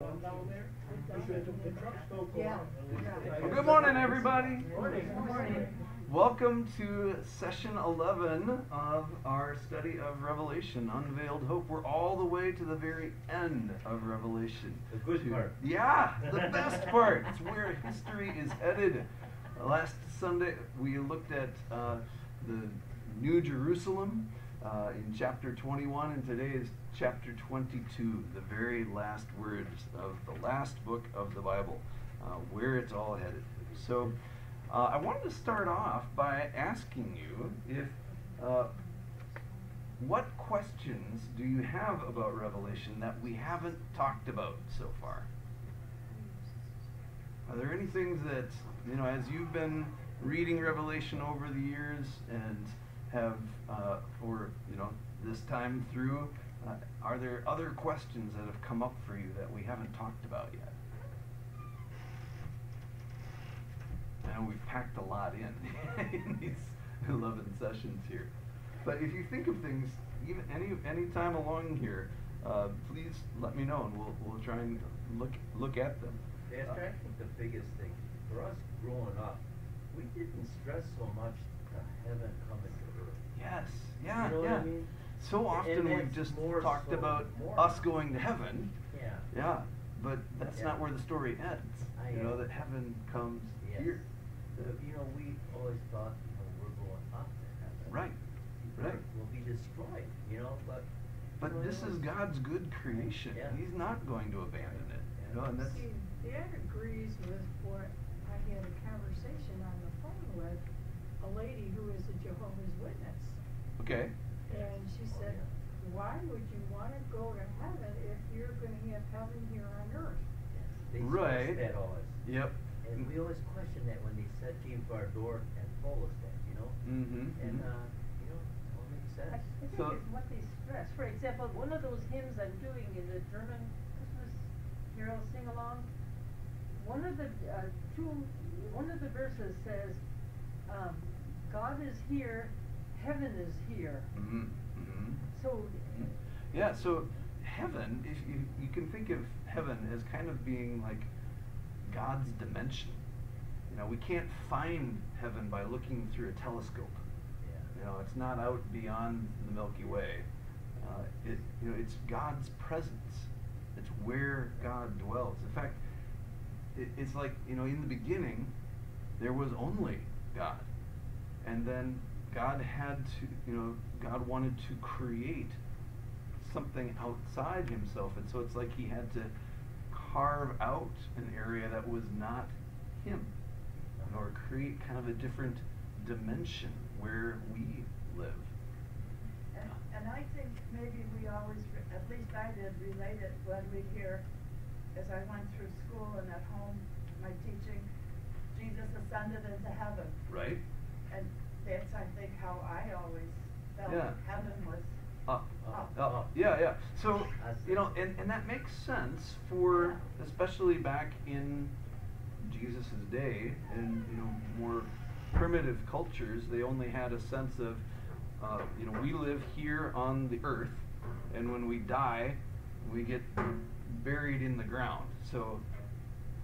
Well, good morning, everybody. Morning. Morning. Welcome to session 11 of our study of Revelation, Unveiled Hope. We're all the way to the very end of Revelation. The good part. Yeah, the best part. It's where history is headed. Last Sunday, we looked at uh, the New Jerusalem uh, in chapter 21, and today is chapter 22, the very last words of the last book of the Bible, uh, where it's all headed. So, uh, I wanted to start off by asking you if uh, what questions do you have about Revelation that we haven't talked about so far? Are there any things that, you know, as you've been reading Revelation over the years and have, uh, or, you know, this time through, uh, are there other questions that have come up for you that we haven't talked about yet? I know we've packed a lot in in these 11 sessions here. But if you think of things, even any any time along here, uh, please let me know and we'll we'll try and look look at them. Pastor, I think the biggest thing for us growing up, we didn't stress so much the heaven coming to earth. Yes, yeah, You know yeah. I mean? So often we've just more talked so- about more us going to heaven. Yeah. Yeah, but that's Yeah. not where the story ends. I you know know. that heaven comes Yes. here. But, you know, we always thought, you know, we're going up to heaven. Right, right. We'll be destroyed, you know, but. But you know, this is God's good creation. Yeah. He's not going to abandon it. You know, and that's See, that agrees with what I had a conversation on the phone with a lady who is a Jehovah's Witness. okay. And she said, why would you wanna go to heaven if you're gonna have heaven here on earth? Yes, They Right. that always. Yep. And we always question that when they said came to our door and told us that, you know? Mm-hmm. And, uh, you know, it all makes I I sense. think So- it's what they stress. For example, one of those hymns I'm doing in the German Christmas carol sing along, one of the uh, two, one of the verses says, um, "God is here, heaven is here." Mm-hmm. Mm-hmm. So, Yeah, so heaven, if you, you can think of heaven as kind of being like God's dimension. You know, we can't find heaven by looking through a telescope. Yeah. You know, it's not out beyond the Milky Way. Uh, it, you know, it's God's presence. It's where God dwells. In fact, it, it's like you know, in the beginning, there was only God, and then God had to, you know, God wanted to create something outside Himself, and so it's like He had to carve out an area that was not Him, or create kind of a different dimension where we live. And, and I think maybe we always, at least I did, relate it when we hear, as I went through school and at home, my teaching, Jesus ascended into heaven. Right? And that's, I think, how I always felt Yeah. heaven was uh, uh, Up. up. Up. Yeah, yeah. So you know, and, and that makes sense for especially back in Jesus' day and you know more primitive cultures. They only had a sense of uh, you know we live here on the earth, and when we die, we get buried in the ground. So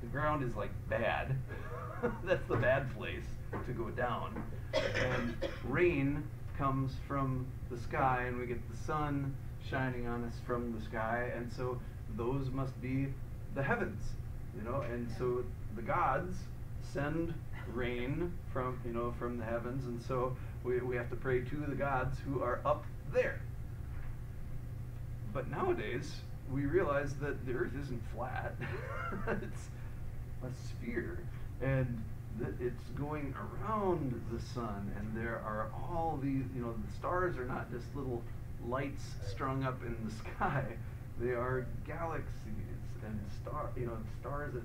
the ground is like bad. That's the bad place to go down. And rain comes from the sky, and we get the sun shining on us from the sky, and so those must be the heavens, you know. And so the gods send rain from you know from the heavens, and so we, we have to pray to the gods who are up there. But nowadays, we realize that the earth isn't flat. it's a sphere. And it's going around the sun, and there are all these, you know, the stars are not just little lights strung up in the sky. They are galaxies and star, you know, stars at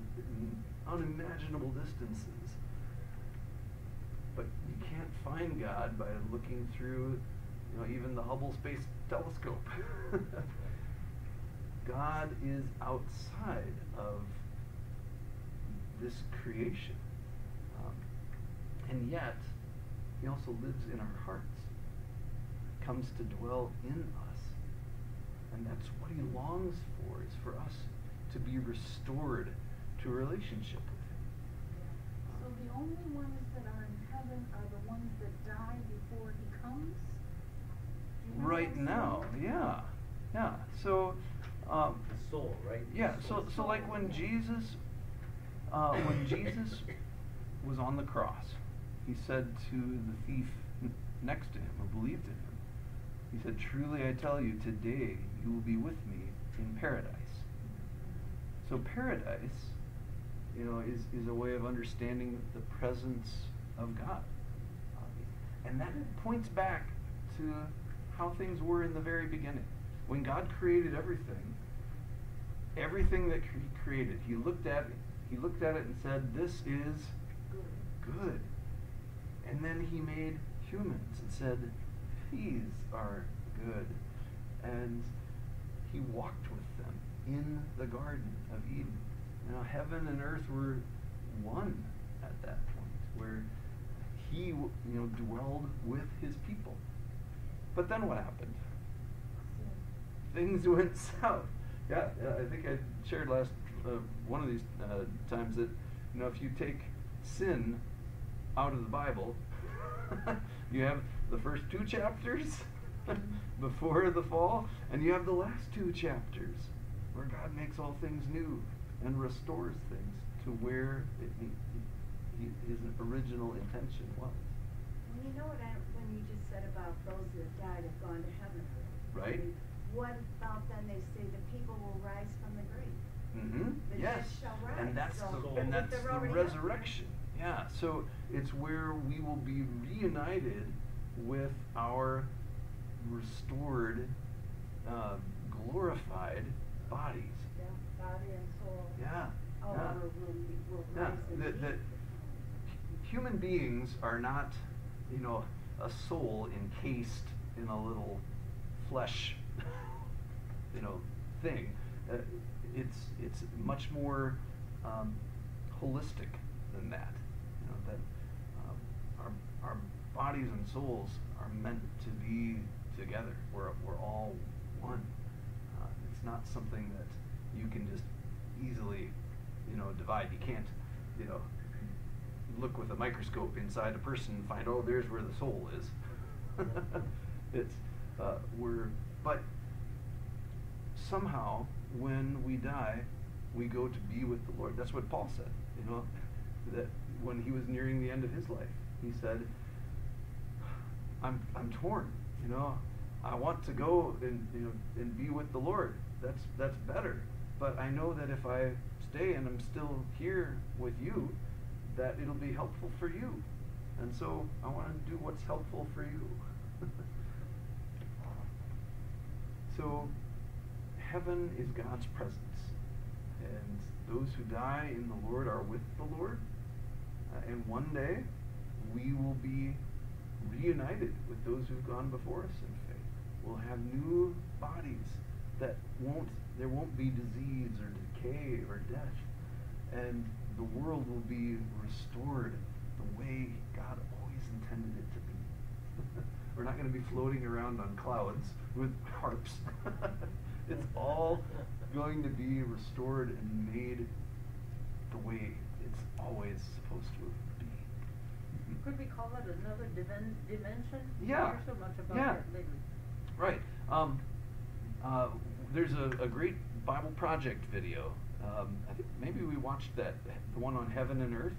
unimaginable distances. But you can't find God by looking through, you know, even the Hubble Space Telescope. God is outside of this creation. And yet, He also lives in our hearts, comes to dwell in us. And that's what He longs for, is for us to to be restored to a relationship with Him. So the only ones that are in heaven are the ones that die before he comes? You know Right now, yeah, yeah. So, um, The soul, right? yeah. So, so like when Jesus, uh, when Jesus was on the cross, he said to the thief next to him who believed in him, he said, "Truly I tell you, today you will be with me in paradise." So paradise, you know, is, is a way of understanding the presence of God. And that points back to how things were in the very beginning. When God created everything, everything that He created, He looked at it, He looked at it and said, This is good. And then He made humans and said, These are good. And He walked with them in the Garden of Eden. Now, heaven and earth were one at that point, where He, you know, dwelled with His people. But then what happened? Things went south. Yeah, yeah, I think I shared last uh, one of these uh, times that you know if you take sin out of the Bible, you have the first two chapters before the fall, and you have the last two chapters where God makes all things new and restores things to where it, he, he, his original intention was. Well, you know what I, when you just said about those that died have gone to heaven. Right. I mean, What about then they say the people will rise from the grave? Mm-hmm. The Yes. dead shall rise, And that's so- the, and that's the already up resurrection. Yeah. So it's where we will be reunited with our restored, uh, glorified bodies. Yeah, body and soul. Yeah. Oh, yeah. Yeah, that, that human beings are not, you know, a soul encased in a little flesh, you know, thing. Uh, it's it's much more um, holistic than that. You know that um, our our bodies and souls are meant to be together. We're we're all one. Uh, it's not something that you can just easily, you know, divide. You can't, you know, look with a microscope inside a person and find, oh, there's where the soul is. it's uh, we're, but somehow when we die, we go to be with the Lord. That's what Paul said. You know, that when he was nearing the end of his life, he said, "I'm I'm torn. You know, I want to go and you know and be with the Lord. That's that's better. But I know that if I stay and I'm still here with you, that it'll be helpful for you. And so I want to do what's helpful for you. so heaven is God's presence. And those who die in the Lord are with the Lord. Uh, and one day we will be reunited with those who've gone before us in faith. We'll have new bodies that won't, there won't be disease or decay or death. And the world will be restored the way God always intended it to be. We're not going to be floating around on clouds with harps. it's all going to be restored and made the way it's always supposed to be. Could we call it another dimen- dimension? Yeah. hear so much about Yeah. that lately. Right. Um, uh, there's a, a great Bible Project video. Um, I think maybe we watched that, the one on heaven and earth.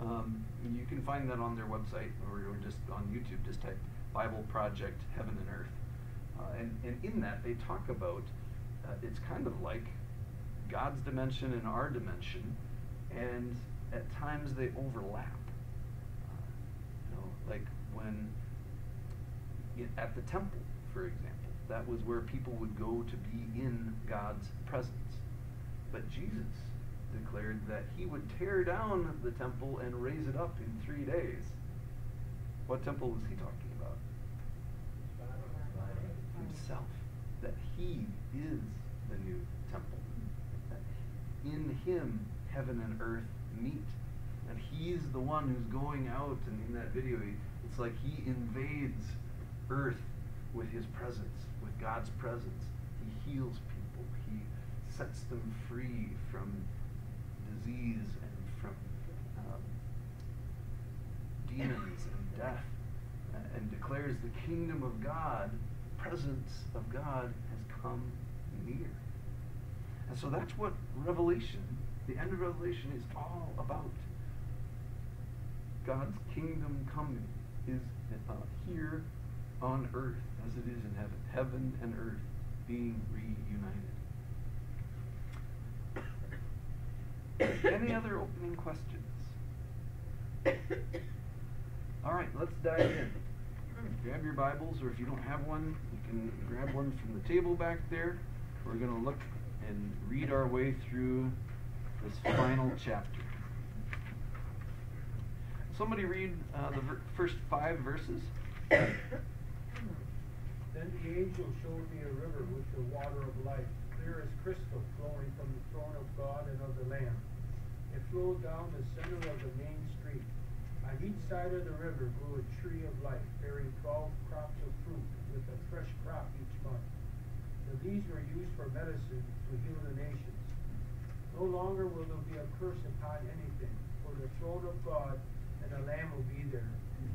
Um, you can find that on their website or, or just on YouTube. Just type Bible Project Heaven and Earth. Uh, and, and in that, they talk about uh, it's kind of like God's dimension and our dimension, and at times they overlap. Like when at the temple, for example, that was where people would go to be in God's presence. But Jesus declared that he would tear down the temple and raise it up in three days. What temple was he talking about? Himself. That he is the new temple. That in him heaven and earth meet. And he's the one who's going out, and in that video, he, it's like he invades earth with his presence, with God's presence. He heals people. He sets them free from disease and from um, demons and death, uh, and declares the kingdom of God, presence of God has come near. And so that's what Revelation, the end of Revelation, is all about. God's kingdom coming is uh, here on earth as it is in heaven. Heaven and earth being reunited. Any other opening questions? All right, let's dive in. Grab your Bibles, or if you don't have one, you can grab one from the table back there. We're going to look and read our way through this final chapter. Somebody read uh, the ver- first five verses. Then the angel showed me a river with the water of life, clear as crystal, flowing from the throne of God and of the Lamb. It flowed down the center of the main street. On each side of the river grew a tree of life, bearing twelve crops of fruit, with a fresh crop each month. The leaves were used for medicine to heal the nations. No longer will there be a curse upon anything, for the throne of God and the Lamb will be there,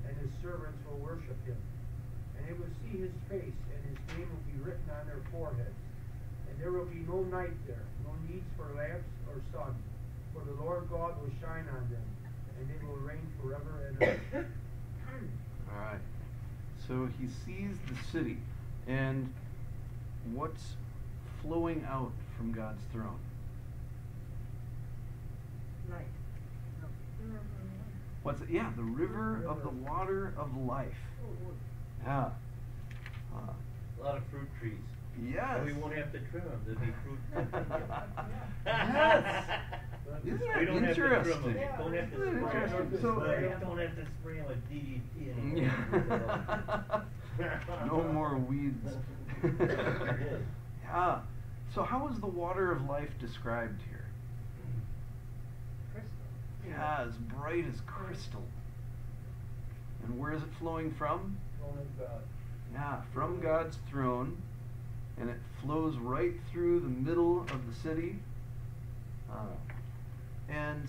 and his servants will worship him. And they will see his face, and his name will be written on their foreheads. And there will be no night there, no needs for lamps or sun, for the Lord God will shine on them, and they will reign forever and ever. All right. So he sees the city, and what's flowing out from God's throne? Light. What's it? Yeah, the river of the water of life. Yeah. Uh, A lot of fruit trees. yes. And we won't have to trim them, there'll be fruit. yes. Isn't that We don't have to trim interesting? them, don't have to spray interesting? them. So, Don't have to spray them with DDT anymore. no more weeds. yeah. So how is the water of life described here? Yeah, as bright as crystal. And where is it flowing from? Of God. Yeah, from God's throne, and it flows right through the middle of the city. Uh, and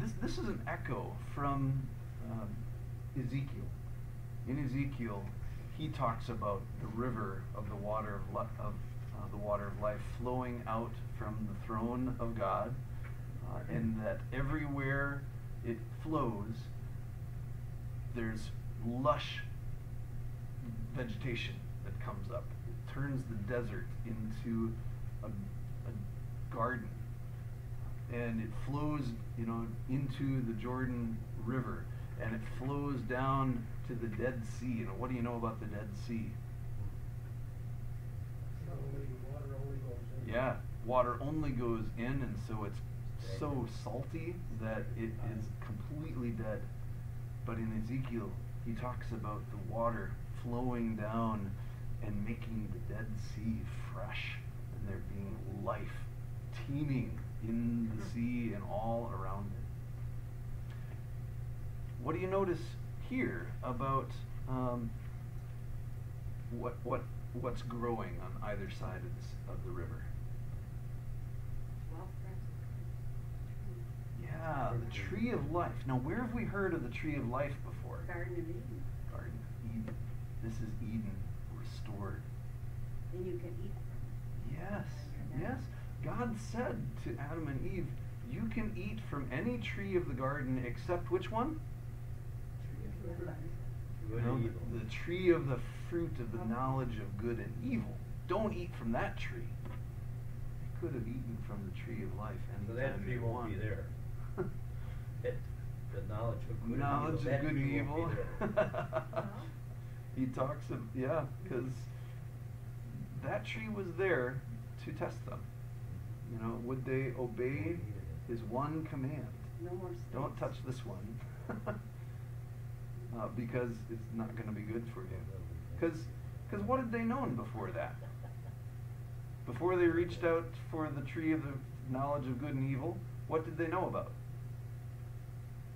this this is an echo from um, Ezekiel. In Ezekiel, he talks about the river of the water of li- of uh, the water of life flowing out from the throne of God, uh, and that everywhere it flows, there's lush vegetation that comes up. It turns the desert into a, a garden. And it flows, you know, into the Jordan River. And it flows down to the Dead Sea. You know, what do you know about the Dead Sea? Water only goes in. Yeah, water only goes in, and so it's so salty that it is completely dead. But in Ezekiel, he talks about the water flowing down and making the Dead Sea fresh, and there being life teeming in the sea and all around it. What do you notice here about um, what what what's growing on either side of this, of the river? Well, Yeah, the tree of life. Now, where have we heard of the tree of life before? Garden of Eden, Garden of Eden. This is Eden restored. and you can eat from Yes, yes. God said to Adam and Eve, "You can eat from any tree of the garden except which one? Good No, and the, the tree of the fruit of the knowledge of good and evil. Don't eat from that tree. You could have eaten from the tree of life So anytime that tree won't be wanted. there. It, the knowledge of good and evil. of good and evil. won't be there. he talks of yeah, because that tree was there to test them. You know, would they obey his one command? No more Don't touch this one, uh, because it's not going to be good for you. Because Because what had they known before that? Before they reached out for the tree of the knowledge of good and evil, what did they know about?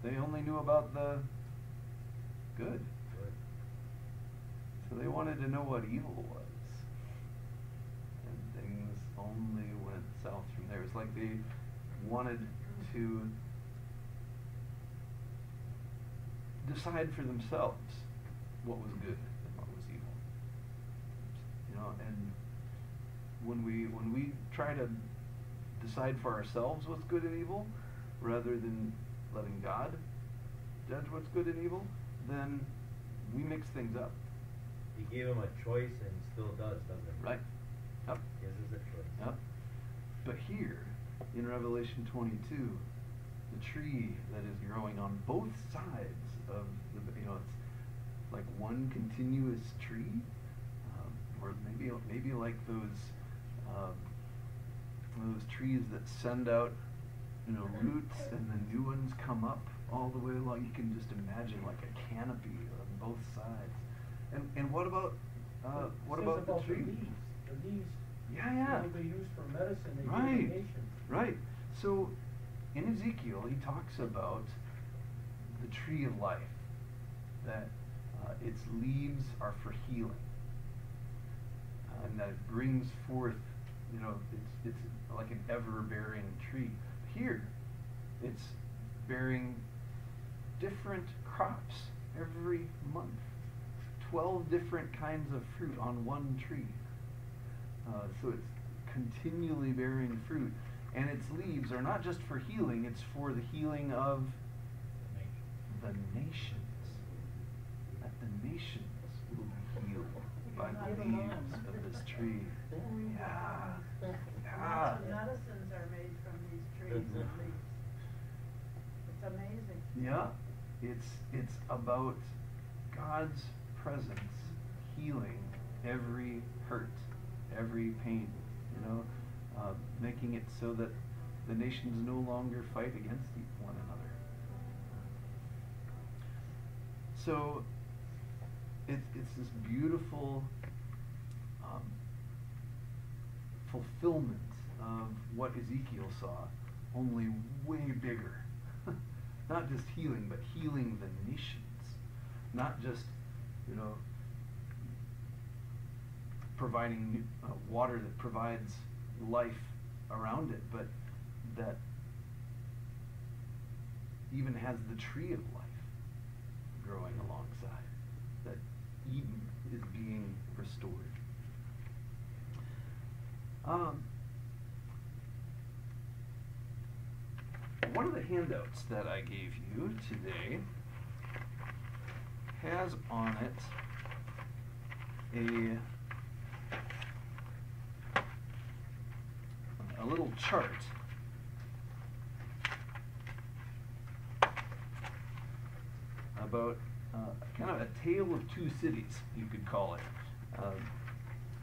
They only knew about the good. Good. So they wanted to know what evil was. And things only went south from there. It's like they wanted to decide for themselves what was good and what was evil. You know, and when we when we try to decide for ourselves what's good and evil, rather than letting God judge what's good and evil, then we mix things up. He gave him a choice and still does, doesn't he? Right. Yep. Us a choice. Yep. But here, in Revelation 22, the tree that is growing on both sides of the, you know, it's like one continuous tree, um, or maybe maybe like those um, those trees that send out, you know, roots and the new ones come up all the way along. You can just imagine like a canopy on both sides. And and what about uh, what Says about, the the tree? leaves. The leaves. Yeah, yeah. They used for medicine, they Right, right. So in Ezekiel, he talks about the tree of life, that uh, its leaves are for healing, uh, and that it brings forth, you know, it's it's like an ever-bearing tree. Here, it's bearing different crops every month, twelve different kinds of fruit on one tree. Uh, so it's continually bearing fruit. And its leaves are not just for healing, it's for the healing of the nations. That the nations will be healed by the leaves of this tree. Yeah. Yeah. Lots of medicines are made from these trees. It's amazing. Yeah. It's it's about God's presence healing every hurt, every pain, you know, uh, making it so that the nations no longer fight against one another. So it, it's this beautiful um, fulfillment of what Ezekiel saw, only way bigger. Not just healing, but healing the nations. Not just, you know, providing uh, water that provides life around it, but that even has the tree of life growing alongside. That Eden is being restored. Um, one of the handouts that I gave you today has on it a a little chart about uh, kind of a tale of two cities, you could call it. Uh,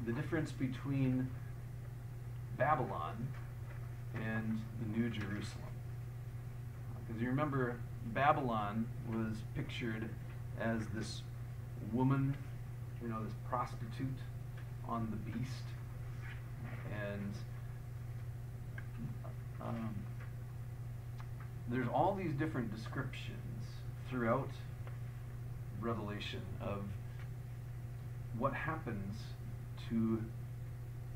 the difference between Babylon and the New Jerusalem. Because you remember, Babylon was pictured as this woman, you know, this prostitute on the beast. And um, there's all these different descriptions throughout Revelation of what happens to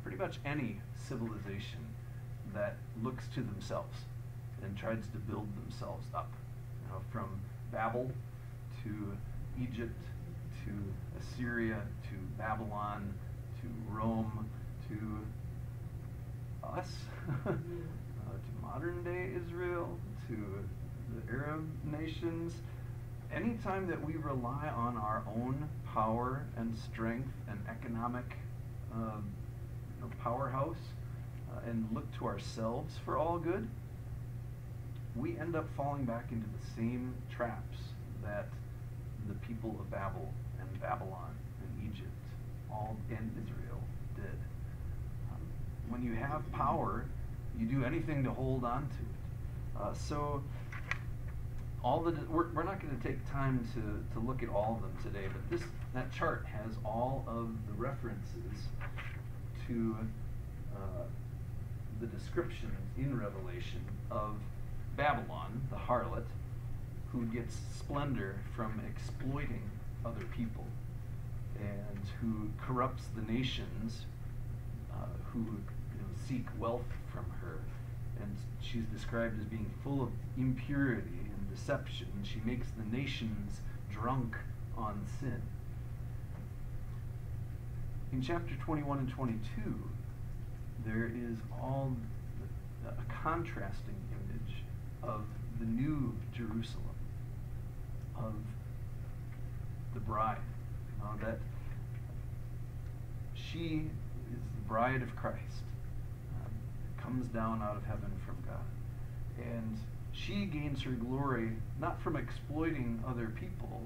pretty much any civilization that looks to themselves and tries to build themselves up. You know, from Babel to Egypt to Assyria to Babylon to Rome to us, uh, to modern day Israel, to the Arab nations. Anytime that we rely on our own power and strength and economic um, powerhouse uh, and look to ourselves for all good, we end up falling back into the same traps that the people of Babel and Babylon and Egypt all and Israel did. Um, when you have power, you do anything to hold on to it. Uh, so all the we're, we're not going to take time to, to look at all of them today, but this that chart has all of the references to uh, the descriptions in Revelation of Babylon, the harlot, who gets splendor from exploiting other people and who corrupts the nations, uh, who you know, seek wealth from her. And she's described as being full of impurity and deception. She makes the nations drunk on sin. In chapter 21 and 22, there is all a contrasting of the new Jerusalem, of the bride. Uh, that she is the bride of Christ, um, comes down out of heaven from God. And she gains her glory not from exploiting other people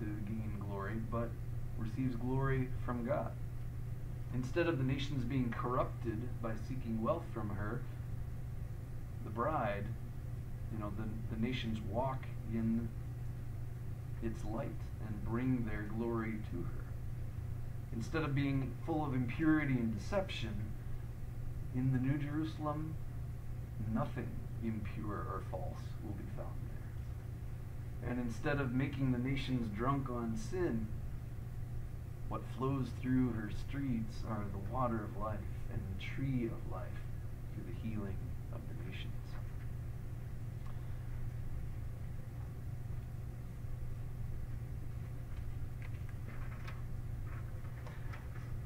to gain glory, but receives glory from God. Instead of the nations being corrupted by seeking wealth from her, the bride, you know, the, the nations walk in its light and bring their glory to her. Instead of being full of impurity and deception, in the New Jerusalem, nothing impure or false will be found there. And instead of making the nations drunk on sin, what flows through her streets are the water of life and the tree of life through the healing of the nations.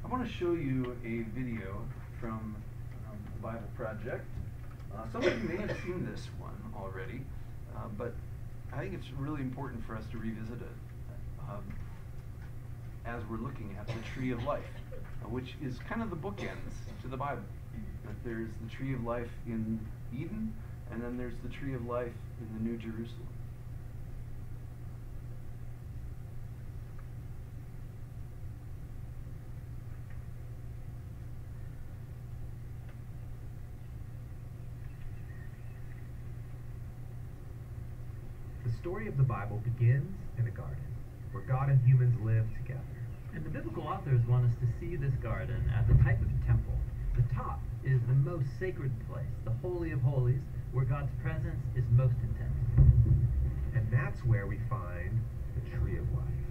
I want to show you a video from um, the Bible Project. Uh, some of you may have seen this one already, uh, but I think it's really important for us to revisit it um, as we're looking at the tree of life, uh, which is kind of the bookends to the Bible. That there's the tree of life in Eden, and then there's the tree of life in the New Jerusalem. The story of the Bible begins in a garden where God and humans live together. And the biblical authors want us to see this garden as a type of temple. The top is the most sacred place, the Holy of Holies, where God's presence is most intense. And that's where we find the tree of life.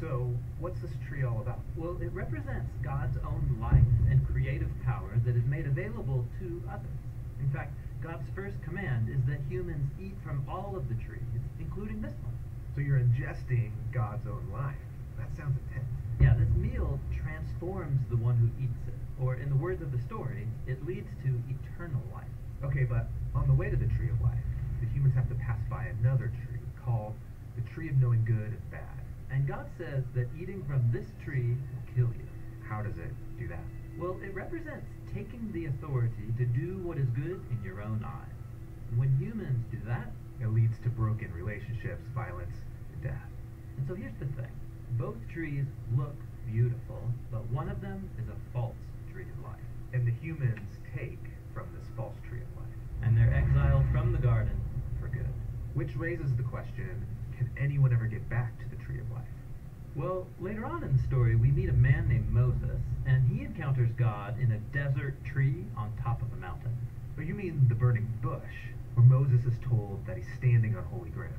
So, what's this tree all about? Well, it represents God's own life and creative power that is made available to others. In fact, God's first command is that humans eat from all of the trees, including this one. So you're ingesting God's own life. That sounds intense. Yeah, this meal transforms the one who eats it. Or, in the words of the story, it leads to eternal life. Okay, but on the way to the tree of life, the humans have to pass by another tree called the tree of knowing good and bad. And God says that eating from this tree will kill you. How does it do that? Well, it represents taking the authority to do what is good in your own eyes. When humans do that, It leads to broken relationships, violence, and death. and so here's the thing both trees look beautiful, but one of them is a false tree of life. And the humans take from this false tree of life. And they're exiled from the garden for good. Which raises the question can anyone ever get back to the tree of life? Well, later on in the story, we meet a man named Moses, and he encounters God in a desert tree on top of a mountain. Or you mean the burning bush, where Moses is told that he's standing on holy ground?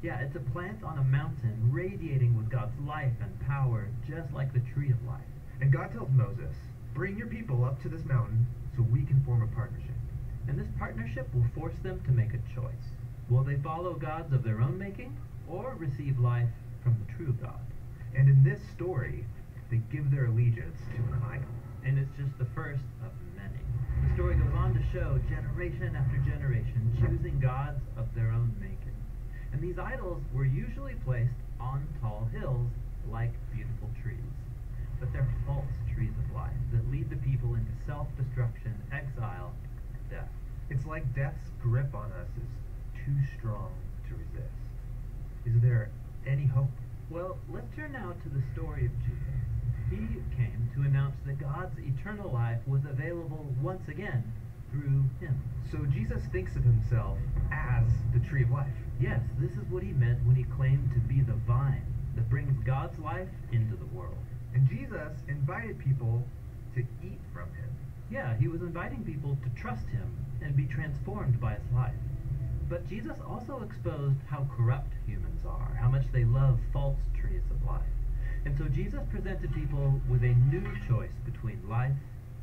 Yeah, it's a plant on a mountain radiating with God's life and power, just like the tree of life. And God tells Moses, Bring your people up to this mountain so we can form a partnership. And this partnership will force them to make a choice. Will they follow gods of their own making, or receive life from the true God? And in this story, they give their allegiance to an idol. And it's just the first of many. The story goes on to show generation after generation choosing gods of their own making. And these idols were usually placed on tall hills like beautiful trees. But they're false trees of life that lead the people into self-destruction, exile, and death. It's like death's grip on us is too strong to resist. Is there any hope? Well, let's turn now to the story of Jesus. He came to announce that God's eternal life was available once again through him. So Jesus thinks of himself as the tree of life. Yes, this is what he meant when he claimed to be the vine that brings God's life into the world. And Jesus invited people to eat from him. Yeah, he was inviting people to trust him and be transformed by his life. But Jesus also exposed how corrupt humans are, how much they love false trees of life. And so Jesus presented people with a new choice between life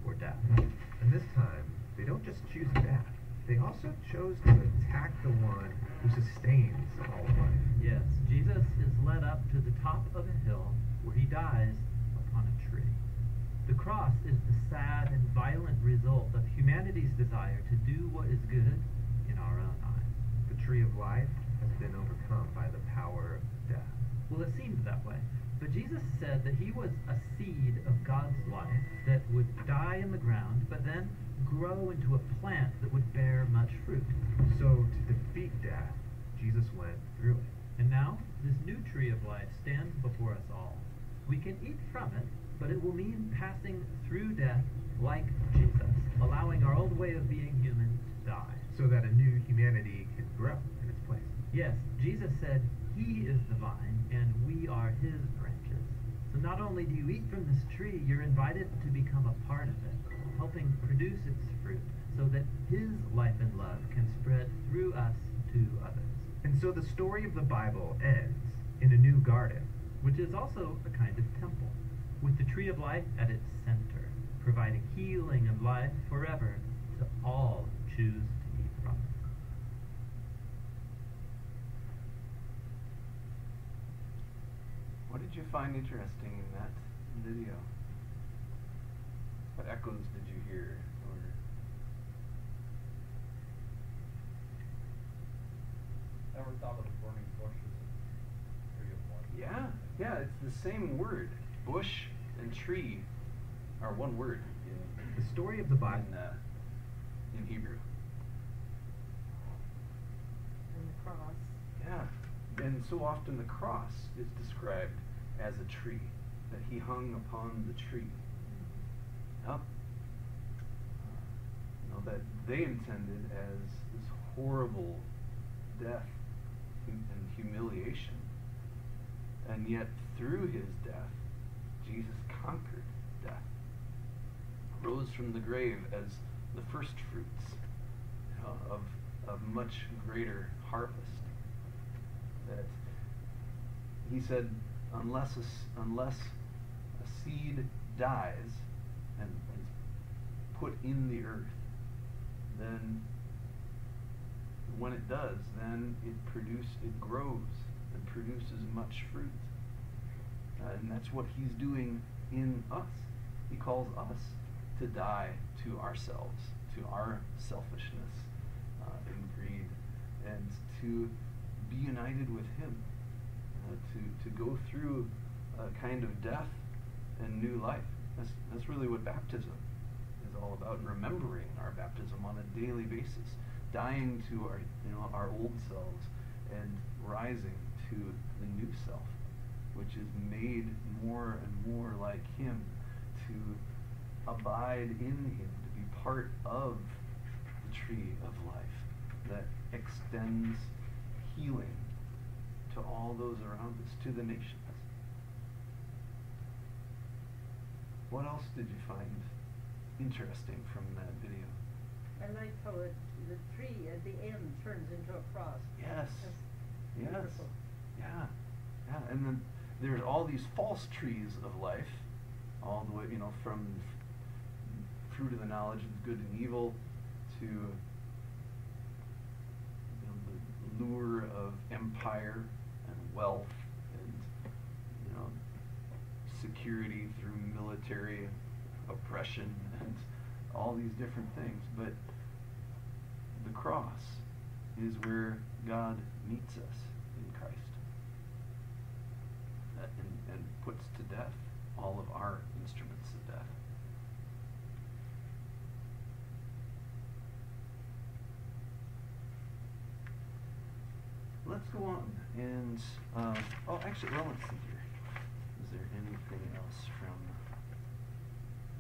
or death. And this time, they don't just choose death. They also chose to attack the one who sustains all life. Yes, Jesus is led up to the top of a hill where he dies upon a tree. The cross is the sad and violent result of humanity's desire to do what is good in our own eyes. The tree of life has been overcome by the power of death. Well, it seemed that way. But Jesus said that he was a seed of God's life that would die in the ground, but then grow into a plant that would bear much fruit. So, to defeat death, Jesus went through it. And now, this new tree of life stands before us all. We can eat from it, but it will mean passing through death like Jesus, allowing our old way of being human to die. So that a new humanity can grow in its place. Yes, Jesus said he is the vine and we are his branches. So not only do you eat from this tree, you're invited to become a part of it, helping produce its fruit so that his life and love can spread through us to others. And so the story of the Bible ends in a new garden. Which is also a kind of temple, with the tree of life at its center, providing healing and life forever to all who choose to eat from it. What did you find interesting in that video? What echoes did you hear? Or Never thought of burning bushes as tree of life. yeah, yeah, it's the same word. Bush and tree are one word in, The story of the Bible. in, uh, in Hebrew. And the cross. Yeah, and so often the cross is described as a tree that he hung upon the tree. Yep. You know that they intended as this horrible death and humiliation, and yet through his death, Jesus conquered death, rose from the grave as the first fruits you know, of a much greater harvest that he said unless a, unless a seed dies and is put in the earth then when it does then it produce it grows and produces much fruit. Uh, and that's what he's doing in us. He calls us to die to ourselves to our selfishness uh, and greed and to be united with him to to go through a kind of death and new life. That's that's really what baptism is all about remembering our baptism on a daily basis. Dying to our you know our old selves and rising to the new self which is made more and more like him to abide in him to be part of the tree of life that extends healing to all those around us, to the nations. What else did you find interesting from that video? I like how it, the tree at the end turns into a cross. Yes. Yes. beautiful. Yeah. Yeah. And then there's all these false trees of life, all the way, you know, from fruit of the knowledge of good and evil to you know, the lure of empire wealth and you know security through military oppression and all these different things. But the cross is where God meets us in Christ uh, and, and puts to death all of our instruments of death. Let's go on and uh, oh, actually, well, let's see here. Is there anything else from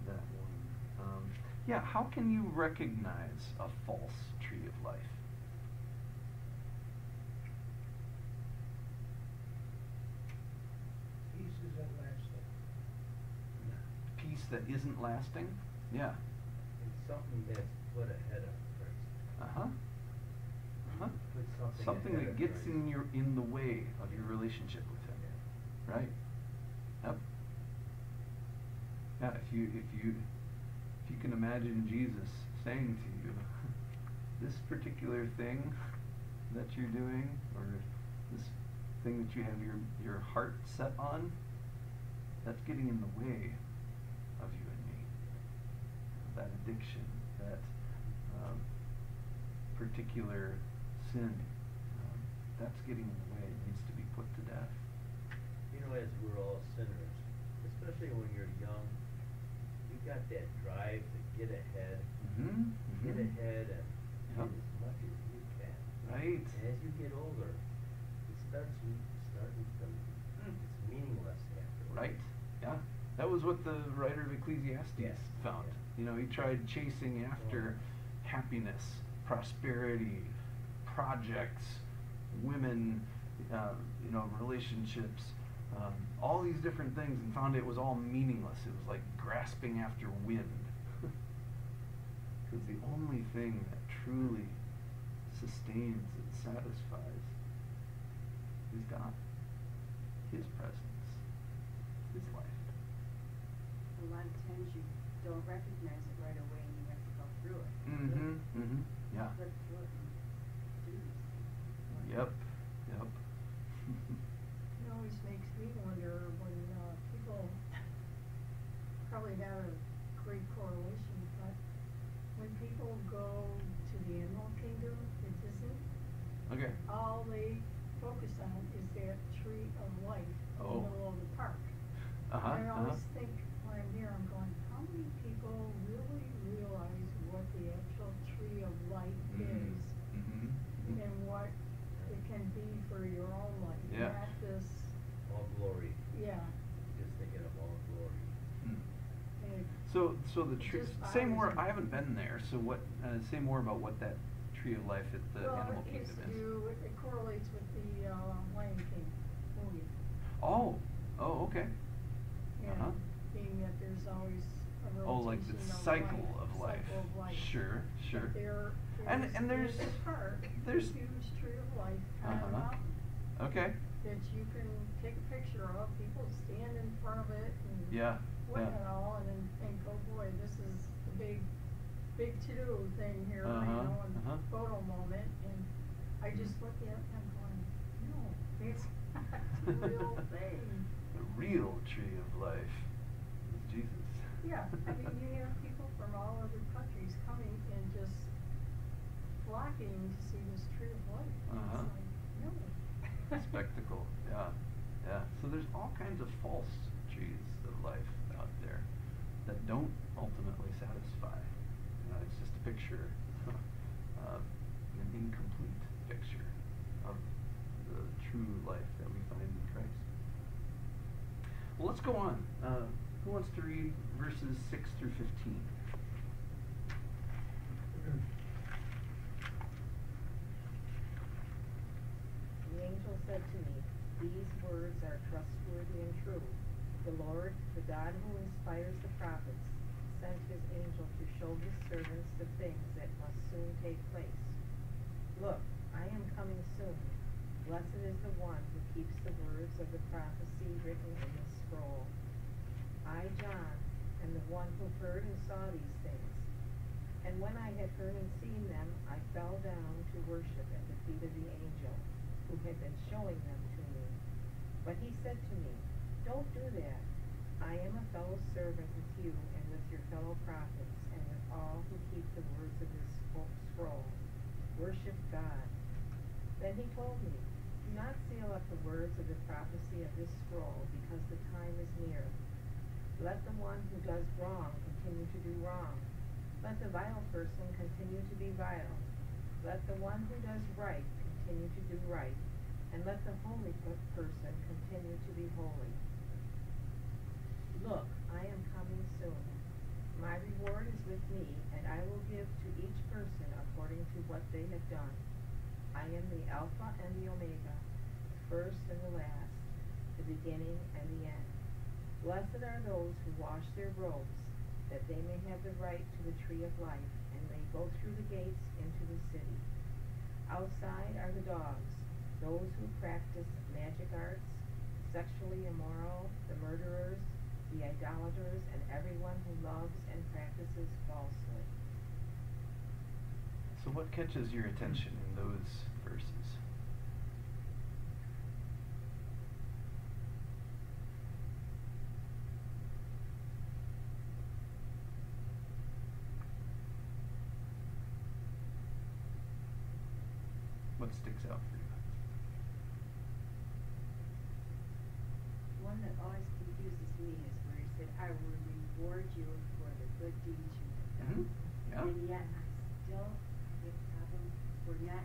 that one? Um, yeah, how can you recognize a false tree of life? Peace is everlasting. Peace that isn't lasting? Yeah. It's something that's put ahead of Christ. Uh huh. Something Something that gets in your in the way of your relationship with Him. Right. Yep. Yeah, if you if you if you can imagine Jesus saying to you, this particular thing that you're doing, or this thing that you have your your heart set on, that's getting in the way of you and me. That addiction, that um, particular sin, that's getting in the way. It needs to be put to death. You know, as we're all sinners, especially when you're young, you've got that drive to get ahead, Mm-hmm. get mm-hmm. ahead and Yep. get as much as you can. Right. And as you get older, it starts starting to it's meaningless after. Right. Yeah. That was what the writer of Ecclesiastes Yes. found. Yeah. You know, he tried chasing after happiness, prosperity, projects, women, uh, you know, relationships, um, all these different things, and found it was all meaningless. It was like grasping after wind. Because the only thing that truly sustains and satisfies is God, His presence, His life. A lot of times you don't recognize it right away and you have to go through it. Mm-hmm. Mm-hmm. Yeah. Look through it and do these things. Yep. Yep. It always makes me wonder when, uh, people, probably not a great correlation, but when people go to the animal kingdom at Disney, okay. all they focus on is that tree of life in the Oh. middle of the park. Uh-huh. And I uh-huh. always think when I'm there, I'm going, how many people really realize what the actual tree of life Mhm. is Mhm. and what it can be for your own life? Yeah. Not this, All glory. yeah. Just thinking of all glory. Mm. and So, so the tree. Say more. I haven't been there. So what? Uh, say more about what that tree of life at the well, animal it kingdom is. do, it correlates with the uh, Lion King movie. Oh. Oh. Okay. And Uh-huh. being that there's always a Oh, like the of cycle life, of life. Cycle of life. Sure. Sure. There, And- there's, and there's- there's a park, there's- a huge tree of life Uh-huh. mountain Okay. that you can take a picture of. People stand in front of it and Yeah. Look yeah. at it all and then think, oh boy, this is the big, big to-do thing here, you Uh-huh, know, and uh-huh. photo moment. And I just look at it and I'm going, no, it's not the real thing. The real tree of life is Jesus. Yeah, I mean, you have people from all other countries coming and just flocking to see this tree of life. Uh-huh. It's like, no. Spectacle. Yeah. Yeah. So there's all kinds of false 3, verses 6 through 15. Heard and saw these things. And when I had heard and seen them, I fell down to worship at the feet of the angel who had been showing them to me. But he said to me, Don't do that. I am a fellow servant with you and with your fellow prophets and with all who keep the words of this scroll. Worship God. Then he told me, Do not seal up the words of the prophecy of this scroll because the time is near. Let the one who does wrong do wrong. Let the vile person continue to be vile. Let the one who does right continue to do right. And let the holy person continue to be holy. Look, I am coming soon. My reward is with me, and I will give to each person according to what they have done. I am the Alpha and the Omega, the first and the last, the beginning and the end. Blessed are those who wash their robes, that they may have the right to the tree of life, and may go through the gates into the city. Outside are the dogs, those who practice magic arts, sexually immoral, the murderers, the idolaters, and everyone who loves and practices falsehood. So, what catches your attention in those verses? What sticks out for you? One that always confuses me is where he said, I will reward you for the good deeds you have done. Mhm, yeah. And yet I still have a problem, we're not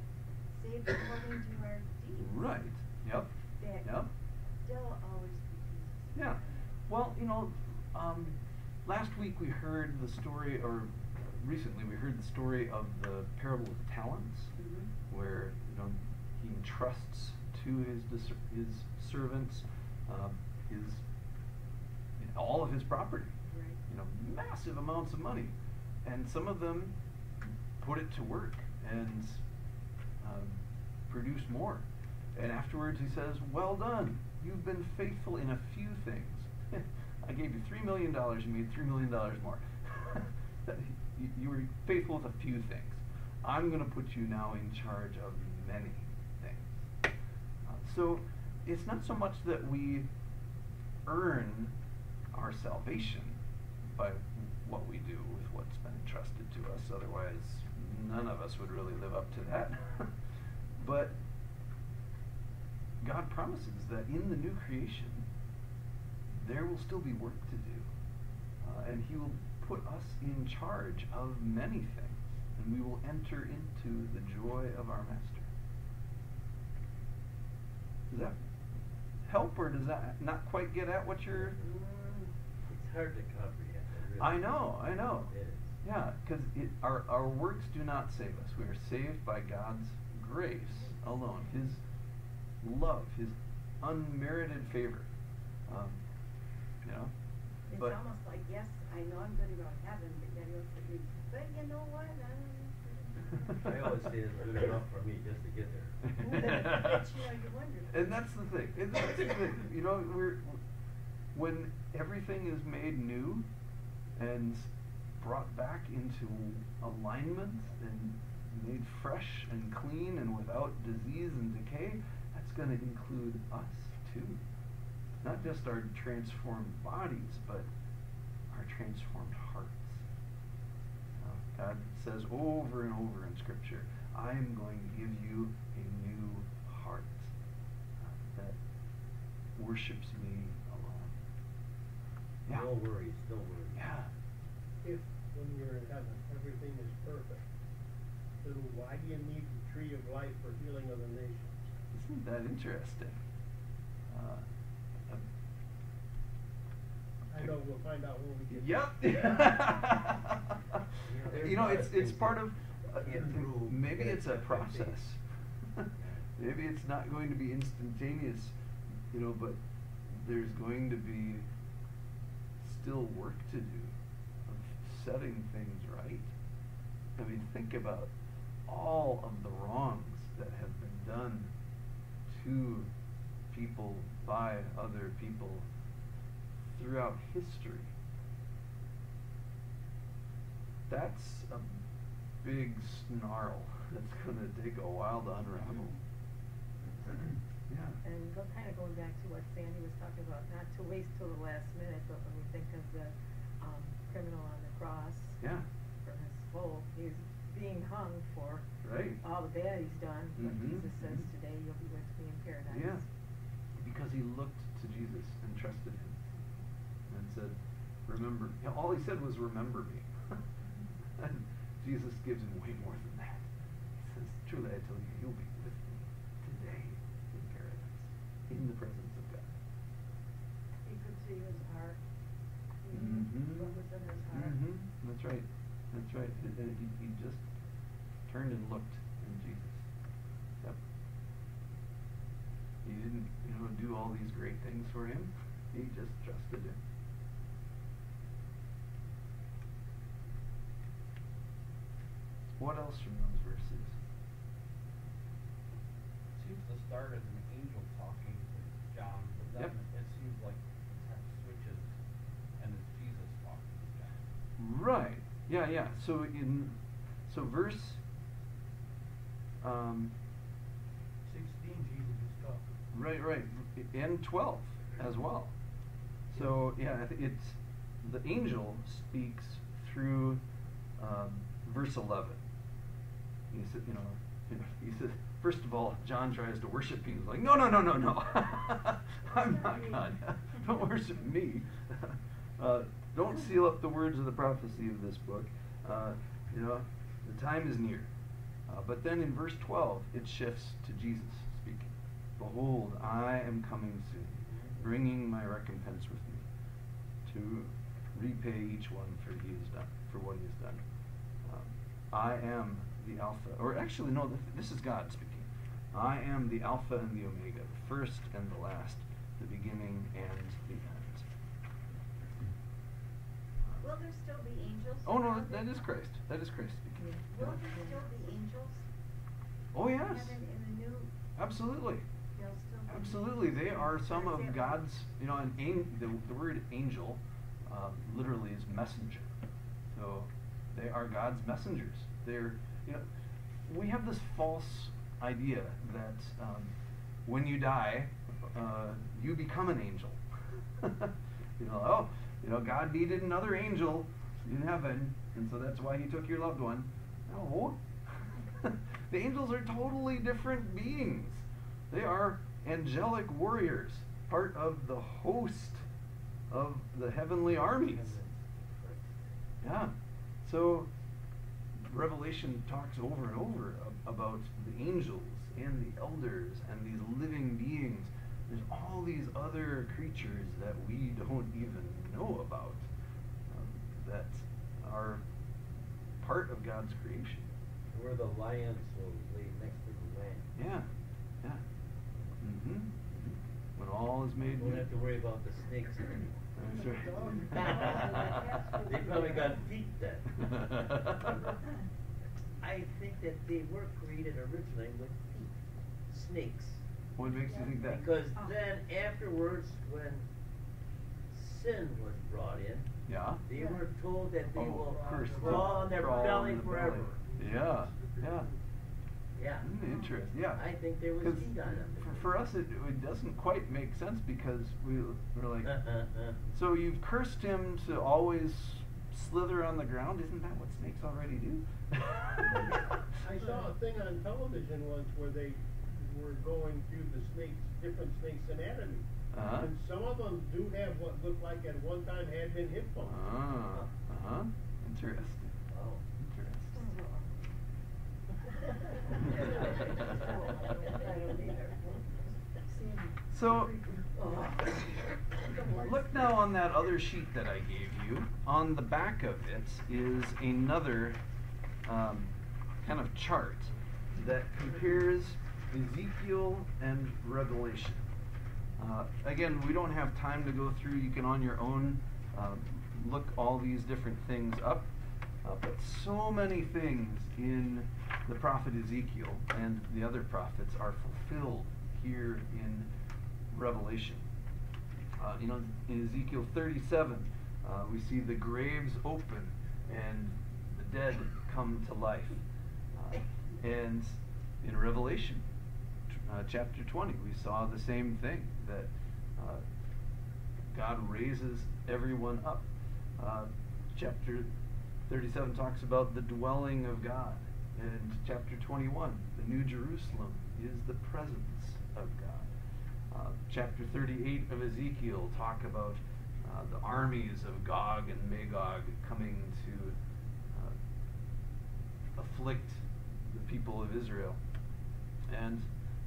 saved according to our deeds. Right. Yep. That Yep. still always confuses. Yeah. Well, you know, um, last week we heard the story, or recently we heard the story of the parable of the talents, Mhm. where you know he entrusts to his dis- his servants uh, his all of his property. Know, massive amounts of money, and some of them put it to work and um, produce more. And afterwards he says, "Well done. You've been faithful in a few things. I gave you three million dollars. You made three million dollars more. you, you were faithful with a few things. I'm going to put you now in charge of many things." Uh, so it's not so much that we earn our salvation by what we do with what's been entrusted to us. Otherwise, none of us would really live up to that. but God promises that in the new creation, there will still be work to do. Uh, and He will put us in charge of many things, and we will enter into the joy of our Master. Does that help, or does that not quite get at what you're. Mm, It's hard to comprehend, really. I know, I know. Yeah, because our, our works do not save us. We are saved by God's grace alone, His love, His unmerited favor. Um, you know? It's but almost like, yes, I know I'm gonna go to heaven, but then he'll say, but you know what, I I always say it's good enough for me just to get there. But, you know, you wonder. and that's the thing. And that's the thing. You know, we're when everything is made new and brought back into alignment and made fresh and clean and without disease and decay, that's going to include us too. Not just our transformed bodies, but our transformed hearts. Uh, God says over and over in Scripture, I am going to give you a new heart uh, that worships me. Yeah. No worries, no worries. Yeah. If, when you're in heaven, everything is perfect, then why do you need the tree of life for healing of the nations? Isn't that interesting? Uh, uh, I know we'll find out when we get. Yep. there's you know, it's it's part of. Uh, maybe it's a it's not gonna be. process. maybe it's not going to be instantaneous, you know, but there's going to be still work to do of setting things right. I mean, think about all of the wrongs that have been done to people by other people throughout history. That's a big snarl that's going to take a while to unravel. yeah. And go, kind of going back to what Sandy was talking about, not to waste till the last minute, but when we think of the um, criminal on the cross Yeah. for his full, he's being hung for Right. all the bad he's done. But Mhm, Jesus says, mhm. "Today you'll be with me in paradise." Yeah. Because he looked to Jesus and trusted him and said, Remember. All he said was, Remember me. and Jesus gives him way more than that. He says, Truly I tell you, you'll be with me today in paradise, in the presence of God. He could see his heart. He Mhm. What was in his heart. Mhm. That's right. That's right. And- and he, he just turned and looked in Jesus. Yep. He didn't, you know, do all these great things for him. He just trusted him. What else from those verses? seems to start as an angel talking to John, but then Yep. it seems like the text switches Right. Yeah. So in so verse um, Sixteen, Jesus is talking. right, right, and twelve as well. So yeah, it's the angel speaks through um, verse eleven. He said, you know, you know, he says, first of all, John tries to worship me. He's like, no, no, no, no, no, I'm not God. Don't worship me. uh, don't seal up the words of the prophecy of this book. Uh, you know, the time is near. Uh, but then in verse 12, it shifts to Jesus speaking. Behold, I am coming soon, bringing my recompense with me to repay each one for he has done for what he has done. Um, I am the Alpha, or actually, no, this is God speaking. I am the Alpha and the Omega, the first and the last, the beginning and the end. Will there still be angels? Oh no, around that it? is Christ. That is Christ speaking. Will there still be angels? Oh yes, in the new, absolutely. still be. Absolutely, they are some of God's. You know, an an- the the word angel uh, literally is messenger. So they are God's messengers. They're you know, we have this false idea that um, when you die, uh, you become an angel. you know, oh, you know, God needed another angel in heaven, and so that's why He took your loved one. No, the angels are totally different beings. They are angelic warriors, part of the host of the heavenly armies. Yeah. So Revelation talks over and over about the angels and the elders and these living beings. There's all these other creatures that we don't even know about um, that are part of God's creation. Where the lions will lay next to the lamb. Yeah, yeah. Mm-hmm. When all is made We Don't new. have to worry about the snakes anymore. That's right. They probably got feet then. I think that they were created originally with feet, snakes. What makes you think that? Because then afterwards, when sin was brought in, Yeah. they were told that they Oh, will cursed. crawl on their Crawl belly the forever. belly. Yeah, yeah. Yeah. Mm, interesting. Yeah. I think there was 'Cause feet on them. For, for us, it, it doesn't quite make sense because we we're like, so you've cursed him to always slither on the ground. Isn't that what snakes already do? I saw a thing on television once where they were going through the snakes, different snakes' anatomy. Uh-huh. And some of them do have what looked like at one time had been hip bones. Ah, uh huh. Interesting. Wow. So, look now on that other sheet that I gave you. On the back of it is another um, kind of chart that compares Ezekiel and Revelation. Uh, again, we don't have time to go through. You can on your own um, look all these different things up. Uh, but so many things in the prophet Ezekiel and the other prophets are fulfilled here in Revelation. Uh, you know, in Ezekiel 37, uh, we see the graves open and the dead come to life. Uh, and in Revelation uh, chapter 20, we saw the same thing that uh, God raises everyone up. Uh, chapter 37 talks about the dwelling of God. And chapter 21, the New Jerusalem is the presence of God. Uh, chapter 38 of Ezekiel talk about uh, the armies of Gog and Magog coming to uh, afflict the people of Israel. And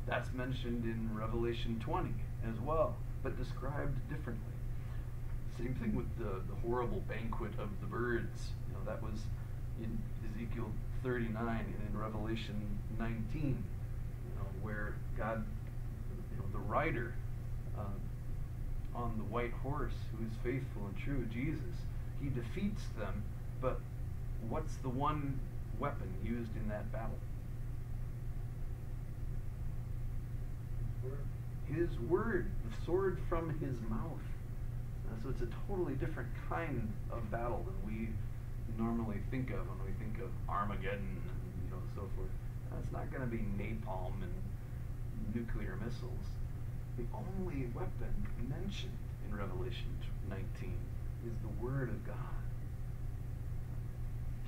that's mentioned in Revelation 20 as well, but described differently. Same thing with the, the horrible banquet of the birds. You know, that was in Ezekiel 39 and in Revelation 19, you know, where God, you know, the rider um, on the white horse who is faithful and true, Jesus, he defeats them, but what's the one weapon used in that battle? His word, the sword from his mouth. Uh, so it's a totally different kind of battle than we normally think of when we think of Armageddon and you know so forth. That's not going to be napalm and nuclear missiles. The only weapon mentioned in Revelation 19 is the Word of God,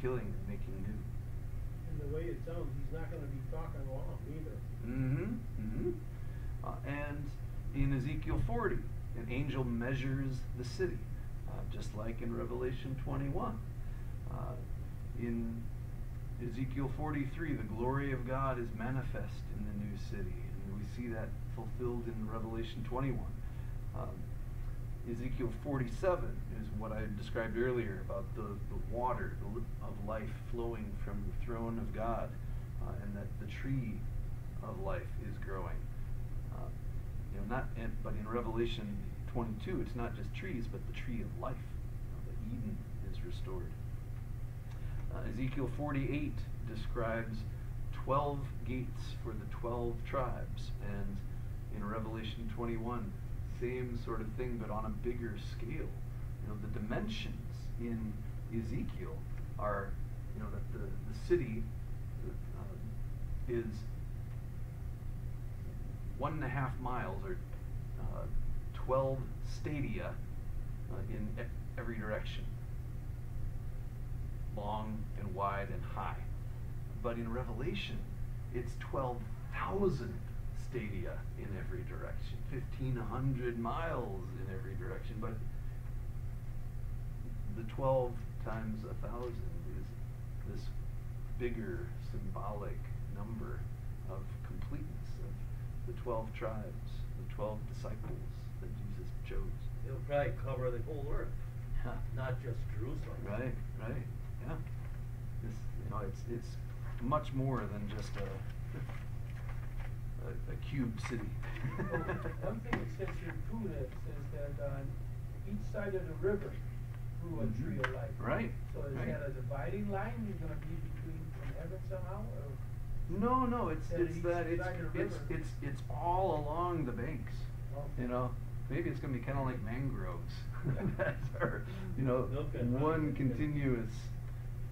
killing and making new. And the way it sounds, he's not gonna be talking long either. Mm-hmm. mm-hmm. Uh, and in Ezekiel 40, an angel measures the city, uh, just like in Revelation 21. Uh, in Ezekiel 43, the glory of God is manifest in the new city, and we see that fulfilled in Revelation 21. Um, Ezekiel 47 is what I described earlier about the, the water of life flowing from the throne of God, uh, and that the tree of life is growing. You know, not in, but in Revelation 22, it's not just trees, but the tree of life. You know, the Eden is restored. Uh, Ezekiel 48 describes 12 gates for the 12 tribes, and in Revelation 21, same sort of thing, but on a bigger scale. You know, the dimensions in Ezekiel are, you know, that the, the city uh, is one and a half miles or uh, 12 stadia uh, in e- every direction long and wide and high. But in Revelation, it's 12,000 stadia in every direction, 1,500 miles in every direction. But the 12 times a thousand is this bigger symbolic number of the 12 tribes, the 12 disciples that Jesus chose. It'll probably cover the whole earth, not just Jerusalem. Right, right, yeah. This, you know, it's it's much more than just a a, a cube city. Well, One thing it says here too, that says that on each side of the river grew a tree mm-hmm. of life. Right, So is right. that a dividing line, you're gonna be between, from heaven somehow, or? No, no, it's That it's each that it's side of the it's river. it's it's all along the banks. Oh. You know, maybe it's gonna be kind of like mangroves that are, you know, Okay. one continuous.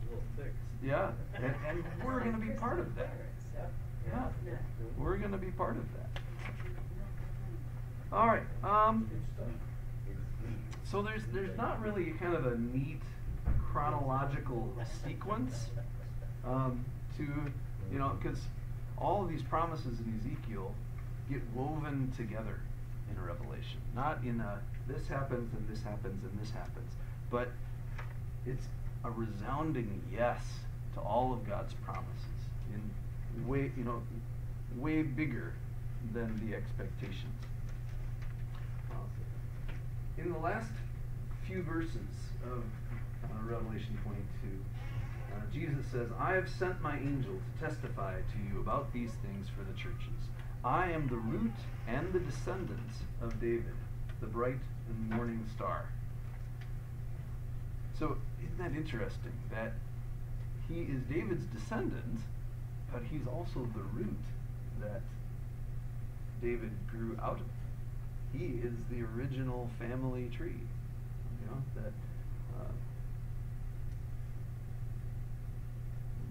A little thick. Yeah, and, and we're gonna be part of that. Yeah, we're gonna be part of that. All right. Um. So there's there's not really kind of a neat chronological sequence um, to you know because all of these promises in Ezekiel get woven together in a Revelation, not in a this happens and this happens and this happens, but it's a resounding yes to all of God's promises in way you know way bigger than the expectations. In the last few verses of uh, Revelation 22, uh, Jesus says, I have sent my angel to testify to you about these things for the churches. I am the root and the descendant of David, the bright and morning star. So, isn't that interesting that he is David's descendant, but he's also the root that David grew out of? He is the original family tree, you know, that uh,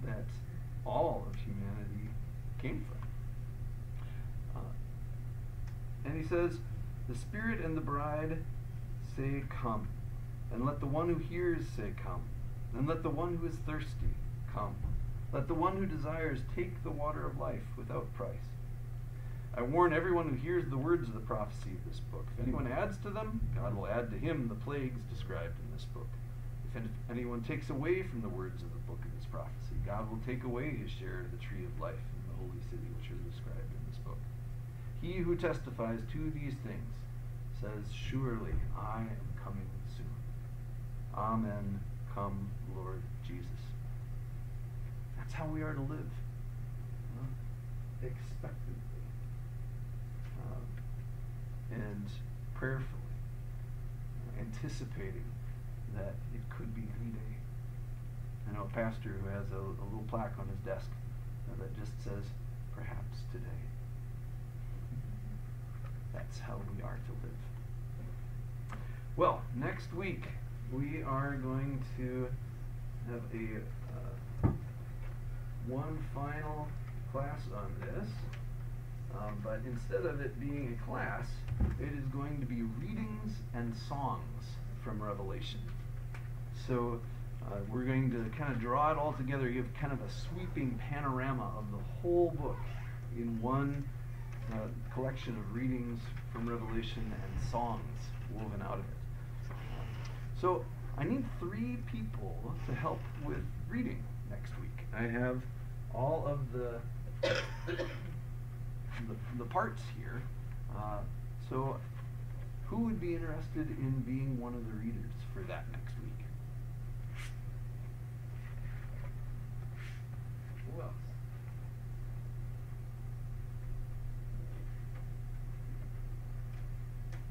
that all of humanity came from. Uh, and he says, The Spirit and the bride say, Come. And let the one who hears say, Come. And let the one who is thirsty come. Let the one who desires take the water of life without price. I warn everyone who hears the words of the prophecy of this book. If anyone adds to them, God will add to him the plagues described in this book. If anyone takes away from the words of the book of this prophecy, God will take away his share of the tree of life in the holy city which is described in this book. He who testifies to these things says, Surely I am coming soon. Amen. Come, Lord Jesus. That's how we are to live. Expectantly. Uh, and prayerfully. Anticipating that it could be any day. Know a pastor who has a, a little plaque on his desk that just says, perhaps today. That's how we are to live. Well, next week we are going to have a uh, one final class on this. Um, but instead of it being a class, it is going to be readings and songs from Revelation. So uh, we're going to kind of draw it all together, give kind of a sweeping panorama of the whole book in one uh, collection of readings from Revelation and songs woven out of it. So I need three people to help with reading next week. I have all of the the, the parts here. Uh, so who would be interested in being one of the readers for that next week? Who else?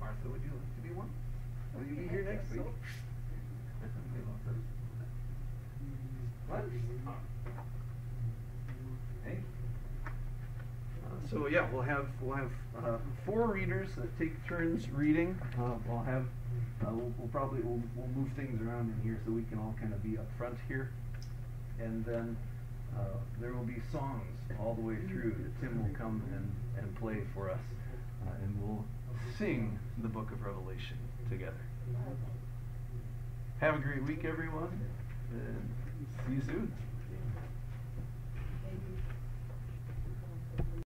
Martha, would you like to be one? Will you be here next week? What? Hey. So yeah, we'll have we'll have uh, four readers that take turns reading. Uh, we'll have uh, we'll, we'll probably we'll, we'll move things around in here so we can all kind of be up front here, and then uh, there will be songs all the way through that Tim will come and, and play for us, uh, and we'll sing the Book of Revelation together. Have a great week, everyone, and see you soon.